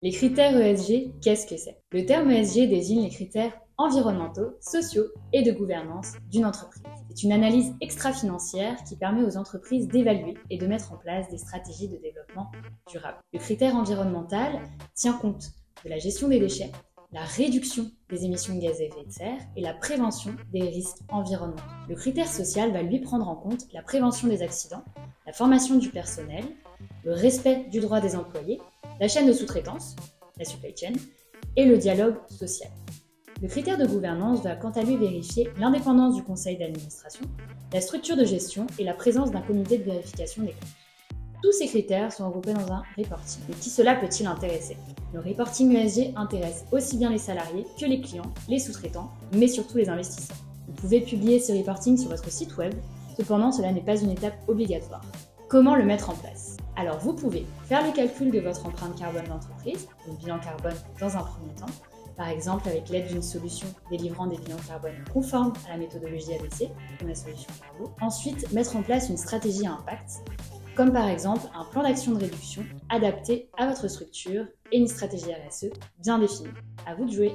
Les critères ESG, qu'est-ce que c'est? Le terme ESG désigne les critères environnementaux, sociaux et de gouvernance d'une entreprise. C'est une analyse extra-financière qui permet aux entreprises d'évaluer et de mettre en place des stratégies de développement durable. Le critère environnemental tient compte de la gestion des déchets, la réduction des émissions de gaz à effet de serre et la prévention des risques environnementaux. Le critère social va lui prendre en compte la prévention des accidents, la formation du personnel, le respect du droit des employés la chaîne de sous-traitance, la supply chain, et le dialogue social. Le critère de gouvernance va quant à lui vérifier l'indépendance du conseil d'administration, la structure de gestion et la présence d'un comité de vérification des comptes. Tous ces critères sont regroupés dans un reporting. Mais qui cela peut-il intéresser? Le reporting ESG intéresse aussi bien les salariés que les clients, les sous-traitants, mais surtout les investisseurs. Vous pouvez publier ce reporting sur votre site web, cependant cela n'est pas une étape obligatoire. Comment le mettre en place alors vous pouvez faire le calcul de votre empreinte carbone d'entreprise, le bilan carbone dans un premier temps, par exemple avec l'aide d'une solution délivrant des bilans carbone conformes à la méthodologie ABC, comme la solution Carbo. Ensuite, mettre en place une stratégie à impact, comme par exemple un plan d'action de réduction adapté à votre structure et une stratégie RSE bien définie. À vous de jouer